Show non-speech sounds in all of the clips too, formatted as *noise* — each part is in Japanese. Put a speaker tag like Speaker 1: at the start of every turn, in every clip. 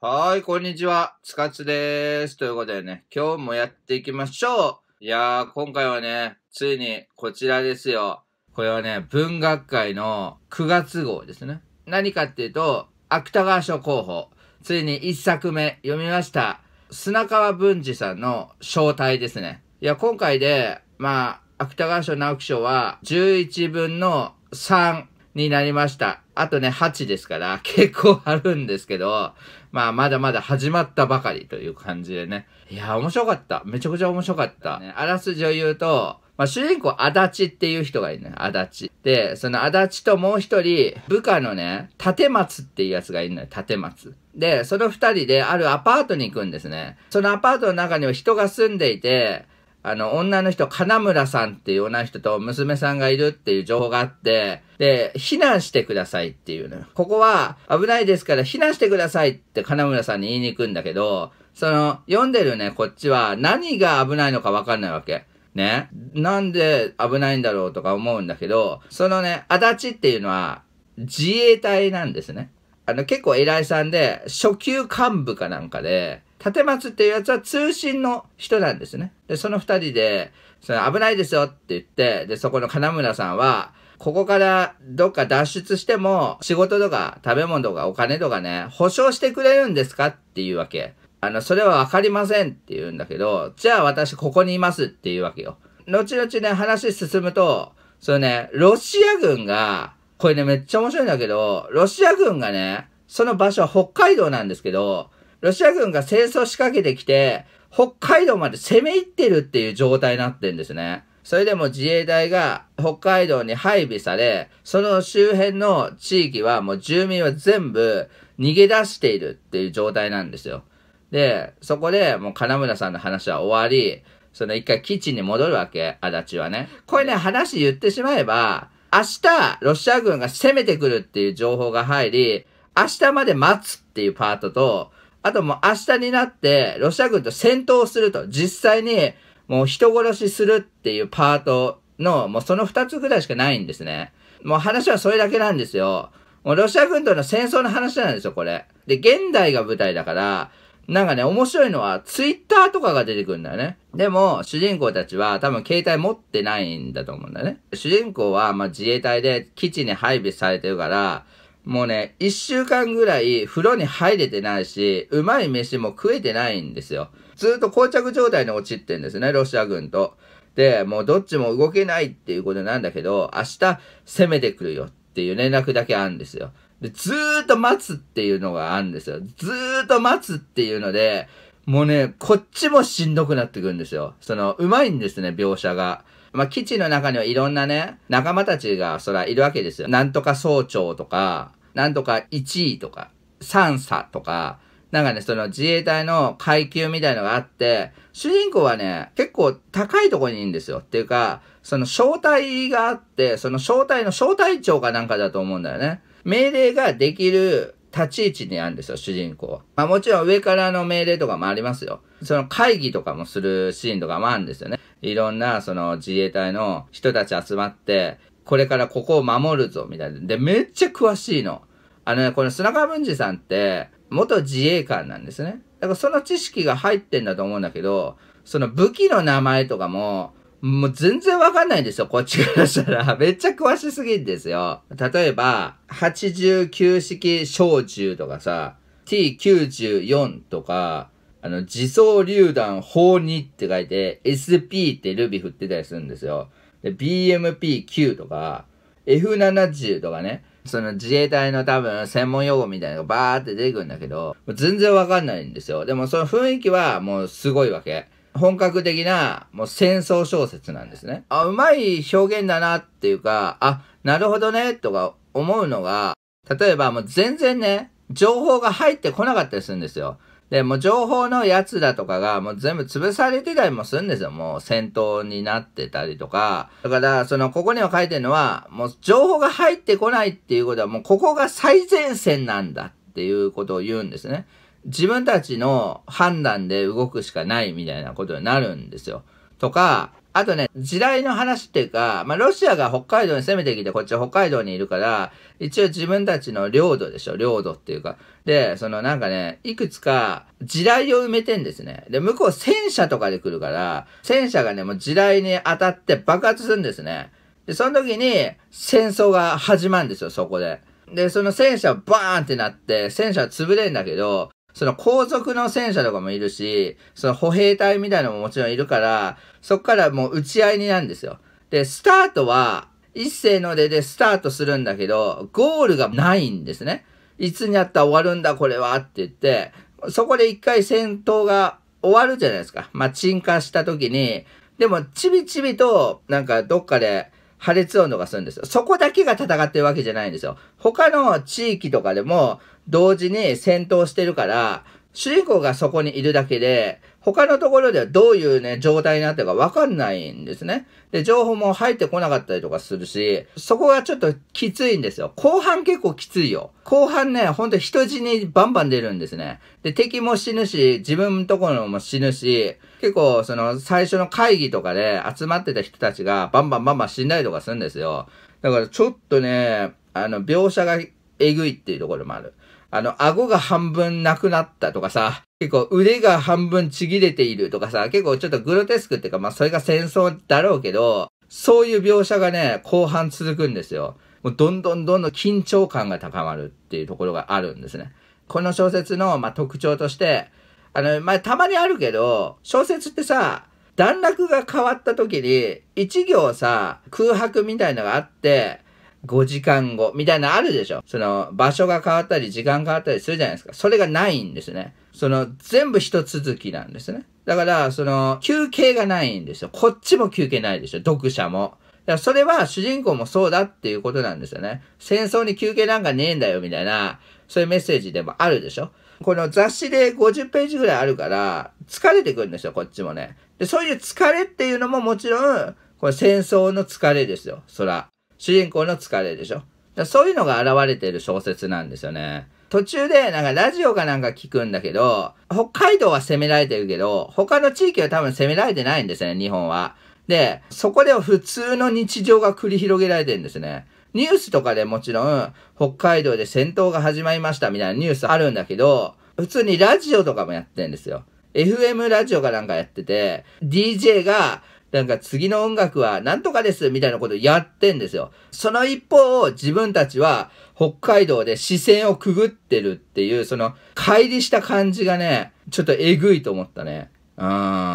Speaker 1: はい、こんにちは。つかつでーす。ということでね、今日もやっていきましょう。いやー、今回はね、ついにこちらですよ。これはね、文学界の9月号ですね。何かっていうと、芥川賞候補。ついに1作目読みました。砂川文治さんの正体ですね。いや、今回で、まあ、芥川賞直木賞は11分の3になりました。あとね、8ですから、*laughs* 結構あるんですけど、まあ、まだまだ始まったばかりという感じでね。いや、面白かった。めちゃくちゃ面白かった。ね、あらすじを言うと、まあ、主人公、足立っていう人がいるね。足立。で、その足立ともう一人、部下のね、立松っていうやつがいるのよ。立松。で、その二人であるアパートに行くんですね。そのアパートの中には人が住んでいて、あの、女の人、金村さんっていう女の人と娘さんがいるっていう情報があって、で、避難してくださいっていうのよ。ここは危ないですから避難してくださいって金村さんに言いに行くんだけど、その、読んでるね、こっちは何が危ないのかわかんないわけ。ね。なんで危ないんだろうとか思うんだけど、そのね、足立っていうのは自衛隊なんですね。あの、結構偉いさんで、初級幹部かなんかで、立松っていうやつは通信の人なんですね。で、その二人で、その危ないですよって言って、で、そこの金村さんは、ここからどっか脱出しても、仕事とか食べ物とかお金とかね、保証してくれるんですかっていうわけ。あの、それはわかりませんって言うんだけど、じゃあ私ここにいますっていうわけよ。後々ね、話進むと、そのね、ロシア軍が、これね、めっちゃ面白いんだけど、ロシア軍がね、その場所は北海道なんですけど、ロシア軍が戦争仕掛けてきて、北海道まで攻め入ってるっていう状態になってんですね。それでも自衛隊が北海道に配備され、その周辺の地域はもう住民は全部逃げ出しているっていう状態なんですよ。で、そこでもう金村さんの話は終わり、その一回基地に戻るわけ、足立はね。これね、話言ってしまえば、明日、ロシア軍が攻めてくるっていう情報が入り、明日まで待つっていうパートと、あともう明日になって、ロシア軍と戦闘すると、実際にもう人殺しするっていうパートの、もうその二つぐらいしかないんですね。もう話はそれだけなんですよ。もうロシア軍との戦争の話なんですよ、これ。で、現代が舞台だから、なんかね、面白いのは、ツイッターとかが出てくるんだよね。でも、主人公たちは多分携帯持ってないんだと思うんだよね。主人公は、ま自衛隊で基地に配備されてるから、もうね、一週間ぐらい風呂に入れてないし、うまい飯も食えてないんですよ。ずっと膠着状態に陥ってんですね、ロシア軍と。で、もうどっちも動けないっていうことなんだけど、明日攻めてくるよっていう連絡だけあるんですよ。で、ずーっと待つっていうのがあるんですよ。ずーっと待つっていうので、もうね、こっちもしんどくなってくるんですよ。その、うまいんですね、描写が。まあ、基地の中にはいろんなね、仲間たちが、そら、いるわけですよ。なんとか総長とか、なんとか1位とか、3佐とか、なんかね、その自衛隊の階級みたいのがあって、主人公はね、結構高いとこにいるんですよ。っていうか、その正体があって、その正体の小隊長かなんかだと思うんだよね。命令ができる立ち位置にあるんですよ、主人公。まあもちろん上からの命令とかもありますよ。その会議とかもするシーンとかもあるんですよね。いろんなその自衛隊の人たち集まって、これからここを守るぞ、みたいな。で、めっちゃ詳しいの。あのね、この砂川文治さんって、元自衛官なんですね。だからその知識が入ってんだと思うんだけど、その武器の名前とかも、もう全然わかんないんですよ、こっちからしたら。*laughs* めっちゃ詳しすぎんですよ。例えば、89式小銃とかさ、T94 とか、あの、自走榴弾砲2って書いて、SP ってルビ振ってたりするんですよ。で、BMP9 とか、F70 とかね、その自衛隊の多分専門用語みたいなのがバーって出てくるんだけど、全然わかんないんですよ。でもその雰囲気はもうすごいわけ。本格的なもう戦争小説なんですね。あ、うまい表現だなっていうか、あ、なるほどね、とか思うのが、例えばもう全然ね、情報が入ってこなかったりするんですよ。で、もう情報のやつだとかがもう全部潰されてたりもするんですよ。もう戦闘になってたりとか。だから、その、ここには書いてるのは、もう情報が入ってこないっていうことはもうここが最前線なんだっていうことを言うんですね。自分たちの判断で動くしかないみたいなことになるんですよ。とか、あとね、時代の話っていうか、まあ、ロシアが北海道に攻めてきて、こっちは北海道にいるから、一応自分たちの領土でしょ、領土っていうか。で、そのなんかね、いくつか地雷を埋めてんですね。で、向こう戦車とかで来るから、戦車がね、もう地雷に当たって爆発するんですね。で、その時に戦争が始まるんですよ、そこで。で、その戦車バーンってなって、戦車は潰れんだけど、その皇族の戦車とかもいるし、その歩兵隊みたいなのももちろんいるから、そっからもう打ち合いになるんですよ。で、スタートは、一斉の出でスタートするんだけど、ゴールがないんですね。いつになったら終わるんだ、これはって言って、そこで一回戦闘が終わるじゃないですか。まあ、鎮火した時に、でも、ちびちびと、なんか、どっかで、破裂音とかするんですよ。そこだけが戦ってるわけじゃないんですよ。他の地域とかでも、同時に戦闘してるから、主人公がそこにいるだけで、他のところではどういうね、状態になってるかわかんないんですね。で、情報も入ってこなかったりとかするし、そこがちょっときついんですよ。後半結構きついよ。後半ね、ほんと人死にバンバン出るんですね。で、敵も死ぬし、自分のところも死ぬし、結構その最初の会議とかで集まってた人たちがバンバンバンバン死んだりとかするんですよ。だからちょっとね、あの、描写がえぐいっていうところもある。あの、顎が半分なくなったとかさ、結構腕が半分ちぎれているとかさ、結構ちょっとグロテスクっていうか、まあそれが戦争だろうけど、そういう描写がね、後半続くんですよ。もうどんどんどんどん緊張感が高まるっていうところがあるんですね。この小説の、まあ、特徴として、あの、まあ、たまにあるけど、小説ってさ、段落が変わった時に、一行さ、空白みたいのがあって、5時間後、みたいなのあるでしょその、場所が変わったり、時間変わったりするじゃないですか。それがないんですね。その、全部一続きなんですね。だから、その、休憩がないんですよ。こっちも休憩ないでしょ読者も。だからそれは主人公もそうだっていうことなんですよね。戦争に休憩なんかねえんだよ、みたいな、そういうメッセージでもあるでしょこの雑誌で50ページぐらいあるから、疲れてくるんですよ、こっちもね。で、そういう疲れっていうのももちろん、これ戦争の疲れですよ、そら。主人公の疲れでしょ。だそういうのが現れてる小説なんですよね。途中でなんかラジオかなんか聞くんだけど、北海道は攻められてるけど、他の地域は多分攻められてないんですね、日本は。で、そこでは普通の日常が繰り広げられてるんですね。ニュースとかでもちろん、北海道で戦闘が始まりましたみたいなニュースあるんだけど、普通にラジオとかもやってんですよ。FM ラジオかなんかやってて、DJ がなんか次の音楽はなんとかですみたいなことやってんですよ。その一方を、自分たちは北海道で視線をくぐってるっていう、その、乖離した感じがね、ちょっとえぐいと思ったね。う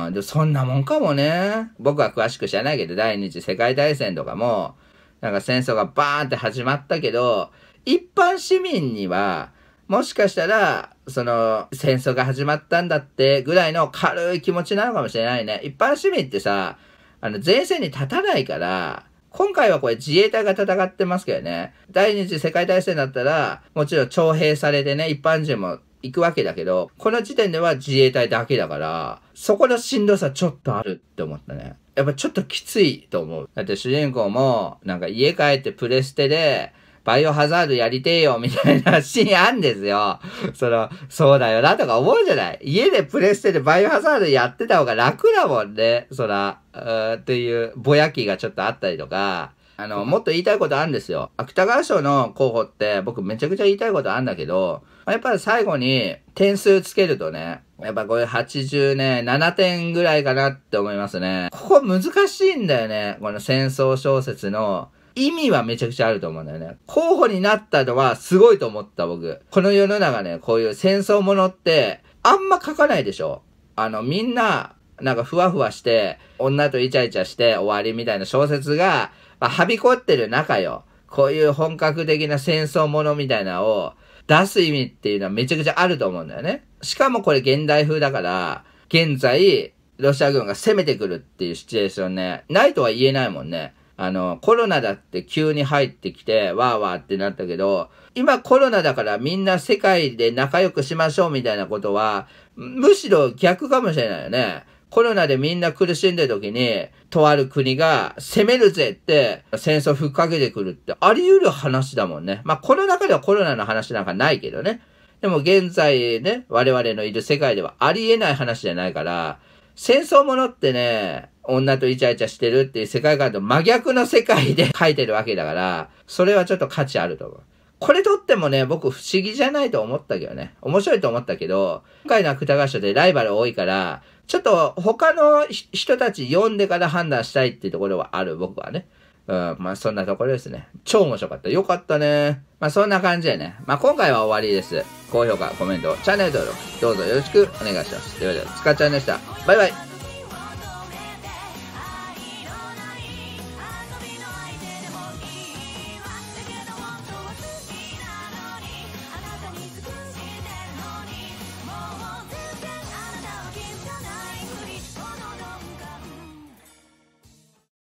Speaker 1: ん。で、そんなもんかもね。僕は詳しく知らないけど、第二次世界大戦とかも、なんか戦争がバーンって始まったけど、一般市民には、もしかしたら、その、戦争が始まったんだってぐらいの軽い気持ちなのかもしれないね。一般市民ってさ、あの、前線に立たないから、今回はこれ自衛隊が戦ってますけどね。第二次世界大戦だったら、もちろん徴兵されてね、一般人も行くわけだけど、この時点では自衛隊だけだから、そこのしんどさちょっとあるって思ったね。やっぱちょっときついと思う。だって主人公も、なんか家帰ってプレステで、バイオハザードやりてえよ、みたいなシーンあんですよ。その、そうだよな、とか思うじゃない？家でプレステでバイオハザードやってた方が楽だもんね。そら、うっていうぼやきがちょっとあったりとか。あの、もっと言いたいことあるんですよ。芥川賞の候補って僕めちゃくちゃ言いたいことあるんだけど、やっぱり最後に点数つけるとね、やっぱこれ80ね、7点ぐらいかなって思いますね。ここ難しいんだよね。この戦争小説の意味はめちゃくちゃあると思うんだよね。候補になったのはすごいと思った僕。この世の中ね、こういう戦争ものってあんま書かないでしょ。あの、みんな、なんかふわふわして、女とイチャイチャして終わりみたいな小説が、まあ、はびこってる中よ。こういう本格的な戦争ものみたいなを出す意味っていうのはめちゃくちゃあると思うんだよね。しかもこれ現代風だから、現在、ロシア軍が攻めてくるっていうシチュエーションね、ないとは言えないもんね。あの、コロナだって急に入ってきて、わーわーってなったけど、今コロナだからみんな世界で仲良くしましょうみたいなことは、むしろ逆かもしれないよね。コロナでみんな苦しんでる時に、とある国が攻めるぜって戦争ふっかけてくるってあり得る話だもんね。まあこの中ではコロナの話なんかないけどね。でも現在ね、我々のいる世界ではあり得ない話じゃないから、戦争ものってね、女とイチャイチャしてるっていう世界観と真逆の世界で *laughs* 書いてるわけだから、それはちょっと価値あると思う。これとってもね、僕不思議じゃないと思ったけどね。面白いと思ったけど、今回の芥川賞でライバル多いから、ちょっと他の人たち読んでから判断したいっていうところはある、僕はね。うん、まあそんなところですね。超面白かった。よかったね。まあそんな感じでね。まあ今回は終わりです。高評価、コメント、チャンネル登録、どうぞよろしくお願いします。ということで、つかちゃんでした。バイバイ。